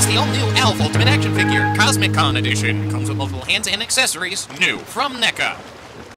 It's the all-new Alf Ultimate Action Figure, Cosmic Con Edition. Comes with multiple hands and accessories, new from NECA.